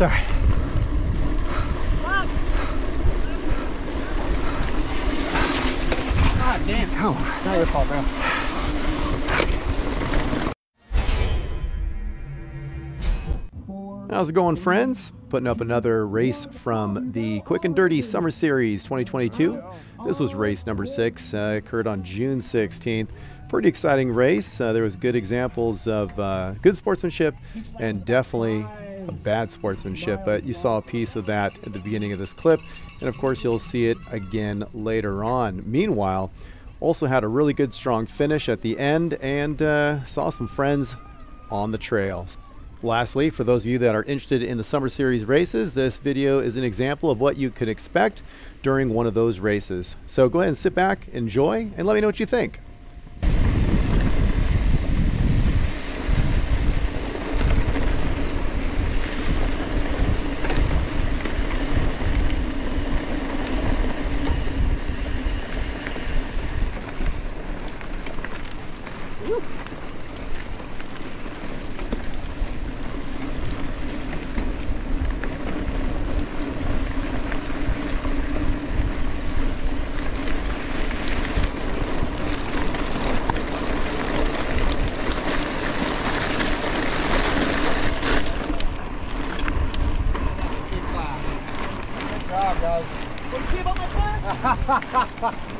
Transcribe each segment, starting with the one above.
Sorry. God damn. Come on. Not your fault, bro. How's it going, friends? Putting up another race from the Quick and Dirty Summer Series 2022. This was race number six. Uh, occurred on June 16th. Pretty exciting race. Uh, there was good examples of uh, good sportsmanship and definitely a bad sportsmanship. But you saw a piece of that at the beginning of this clip, and of course you'll see it again later on. Meanwhile, also had a really good strong finish at the end and uh, saw some friends on the trail. Lastly, for those of you that are interested in the Summer Series races, this video is an example of what you can expect during one of those races. So go ahead and sit back, enjoy, and let me know what you think. give up my pass?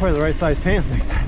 Wear the right size pants next time.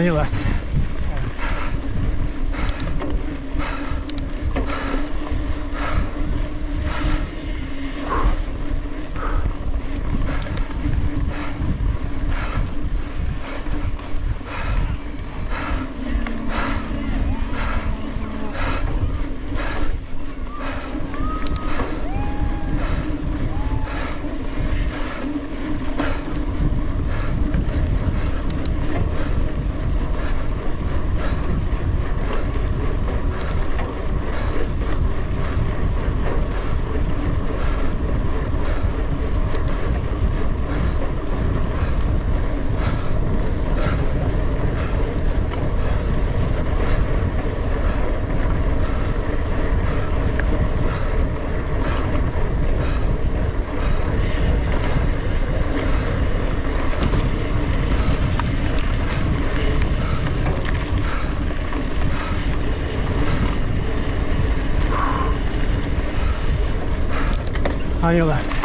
On your left. On your left.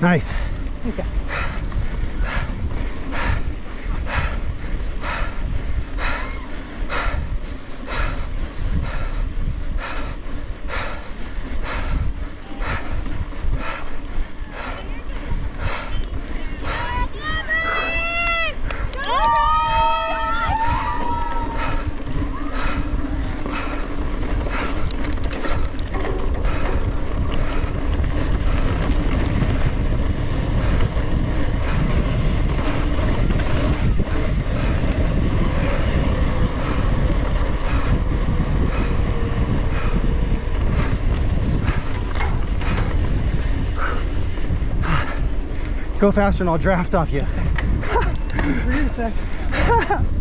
Nice. Go faster and I'll draft off you.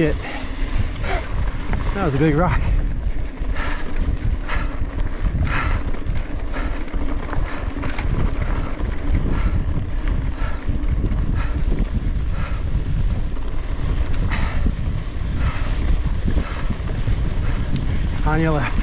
Shit. That was a big rock. On your left.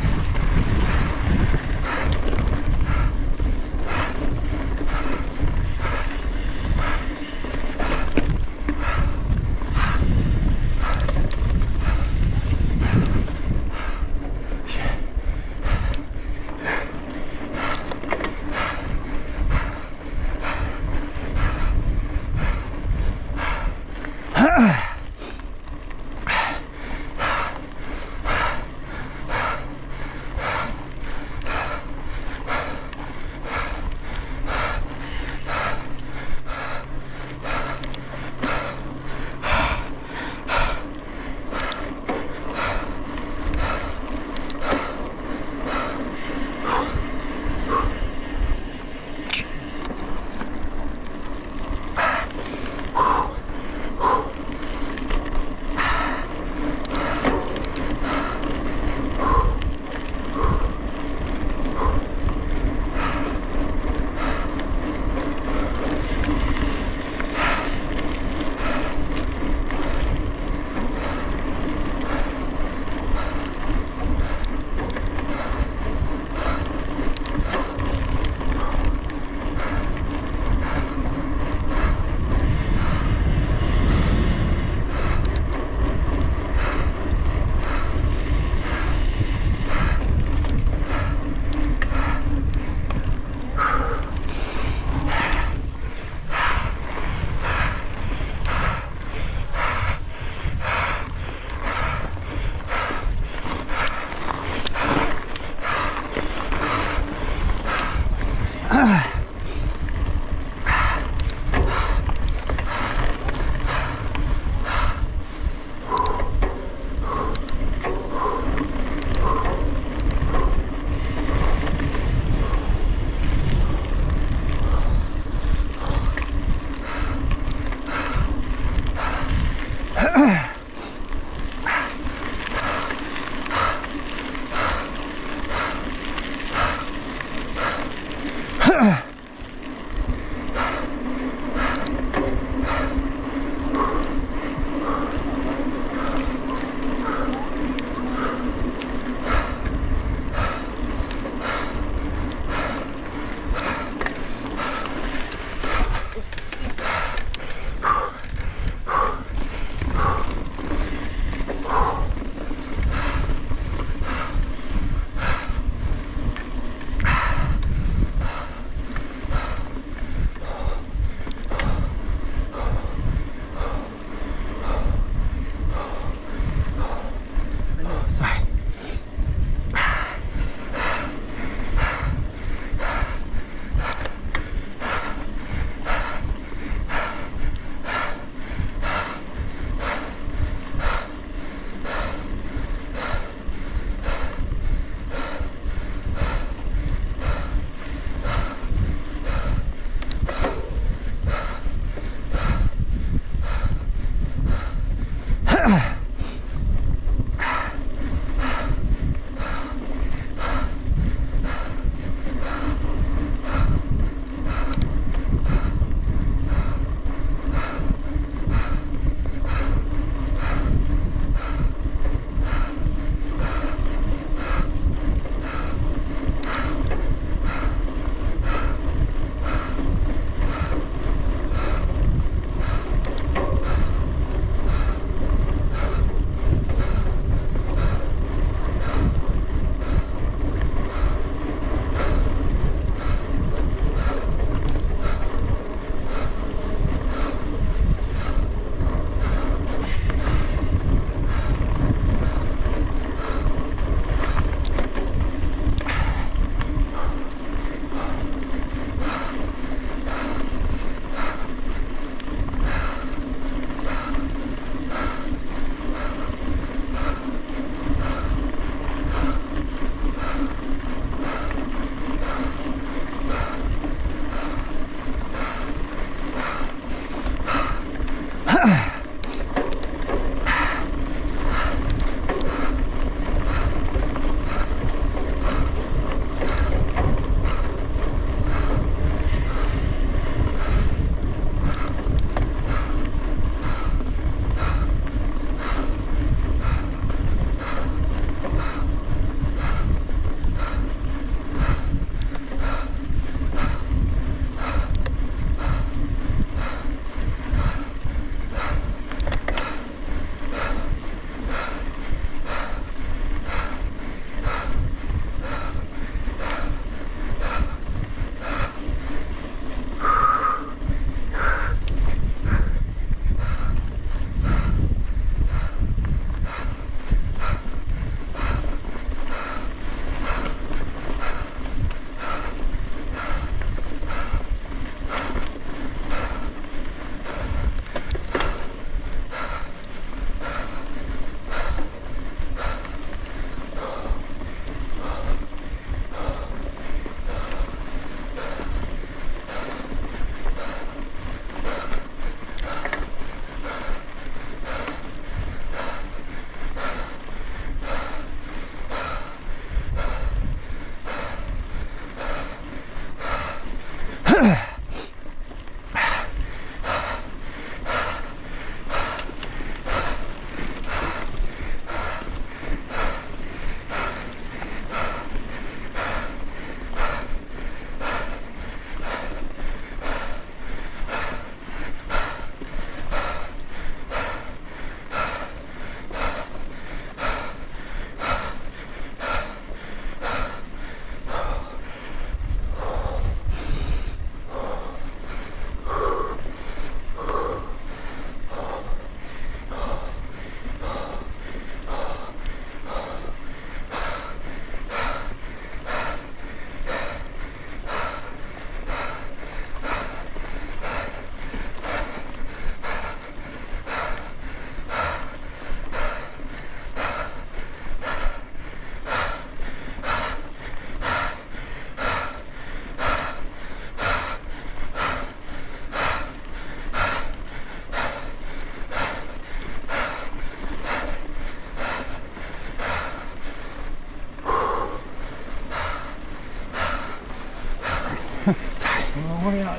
これは。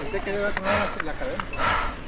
Pensé que debía tener la cadena.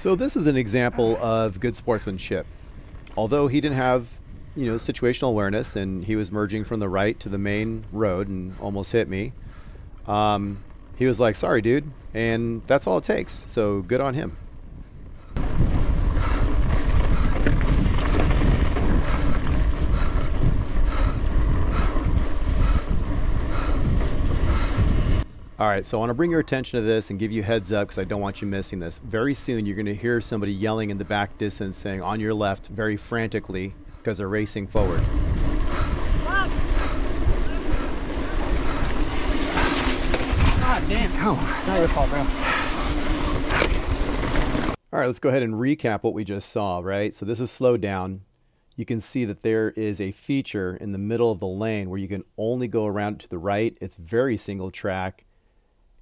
So this is an example of good sportsmanship. Although he didn't have, you know, situational awareness and he was merging from the right to the main road and almost hit me. Um, he was like, "Sorry, dude," and that's all it takes. So good on him. All right, so I want to bring your attention to this and give you heads up because I don't want you missing this. Very soon, you're going to hear somebody yelling in the back distance saying, on your left, very frantically, because they're racing forward. God damn. Come Not your fault, bro. All right, let's go ahead and recap what we just saw, right? So this is slowed down. You can see that there is a feature in the middle of the lane where you can only go around to the right. It's very single track.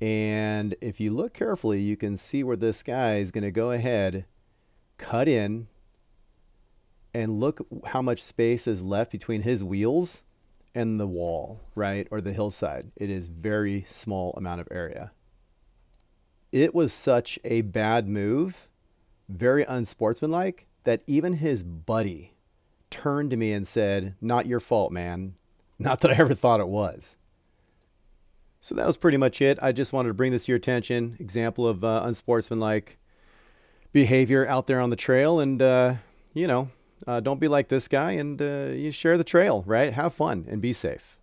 And if you look carefully, you can see where this guy is going to go ahead, cut in, and look how much space is left between his wheels and the wall, right? Or the hillside. It is very small amount of area. It was such a bad move, very unsportsmanlike, that even his buddy turned to me and said, Not your fault, man. Not that I ever thought it was. So that was pretty much it. I just wanted to bring this to your attention. Example of uh, unsportsmanlike behavior out there on the trail. And, uh, you know, uh, don't be like this guy and uh, you share the trail, right? Have fun and be safe.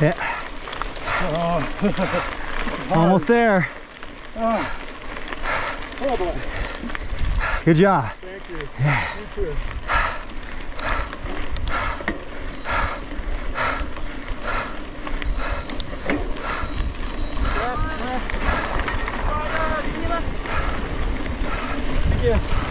Yeah. Almost there. Oh. Good job. Thank you. You too. Thank you.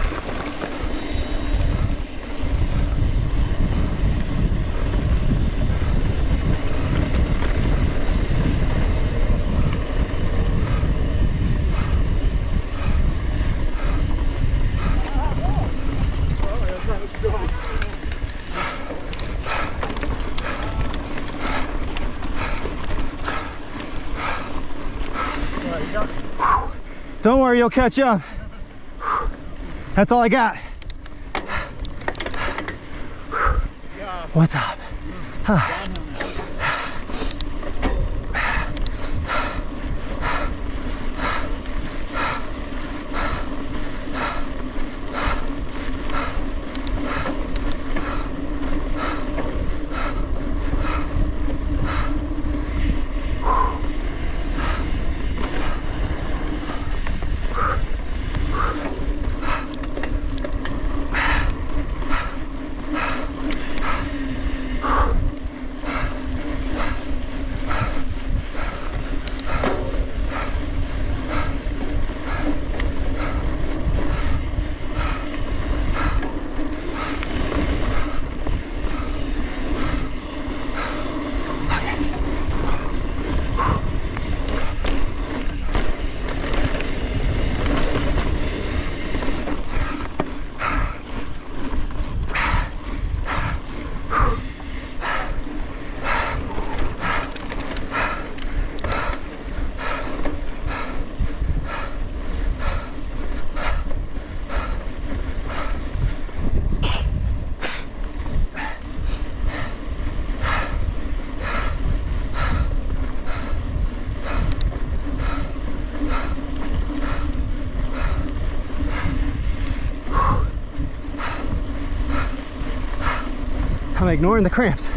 Don't worry, you'll catch up. That's all I got. What's up? I'm ignoring the cramps.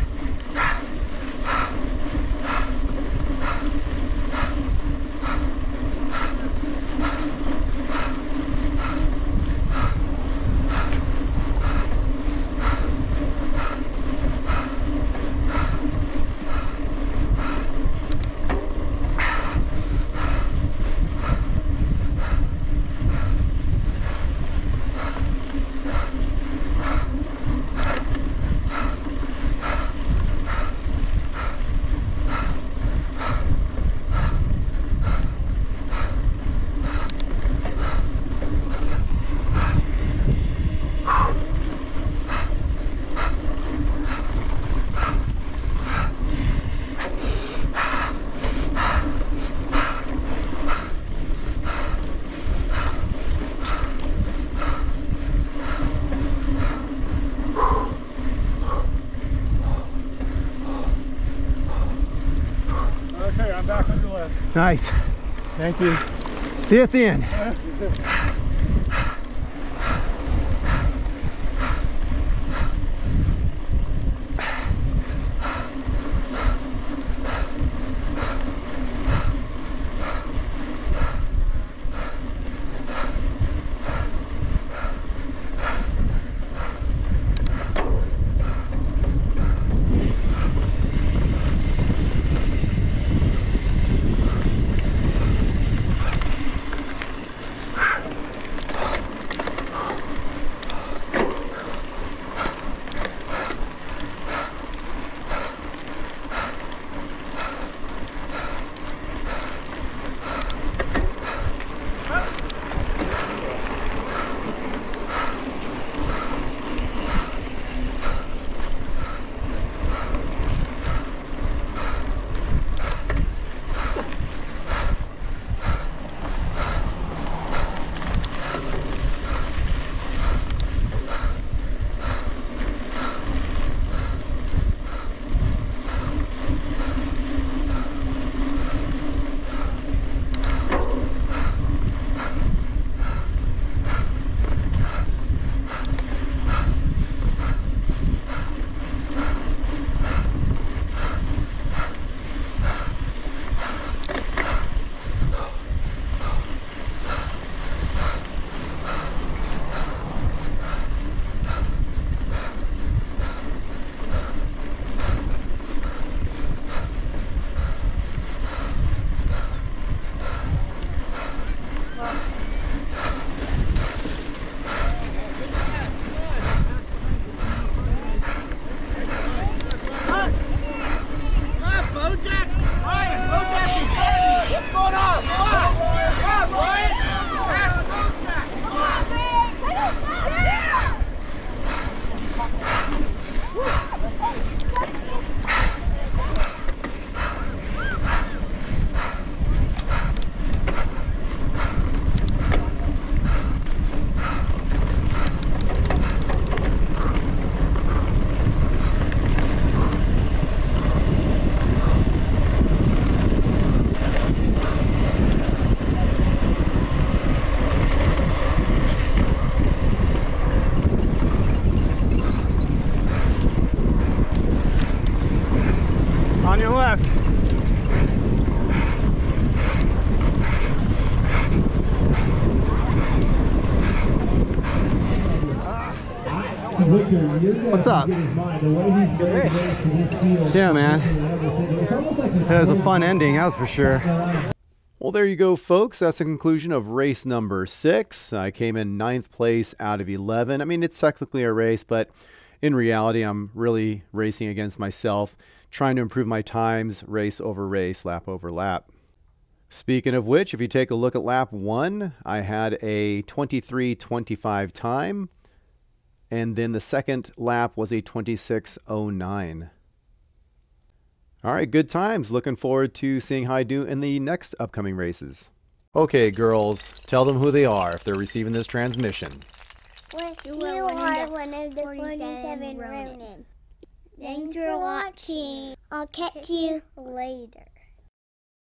Okay, I'm back on the left. Nice. Thank you. See you at the end. Up? Yeah, man. That was a fun ending, that's for sure. Well, there you go, folks. That's the conclusion of race number six. I came in ninth place out of 11. I mean, it's technically a race, but in reality, I'm really racing against myself, trying to improve my times, race over race, lap over lap. Speaking of which, if you take a look at lap one, I had a 23.25 time, and then the second lap was a 26.09. All right, good times. Looking forward to seeing how I do in the next upcoming races. Okay, girls, tell them who they are if they're receiving this transmission. Well, you, You are, are one of the 47 Ronin. Ronin. Thanks for watching. I'll catch you later.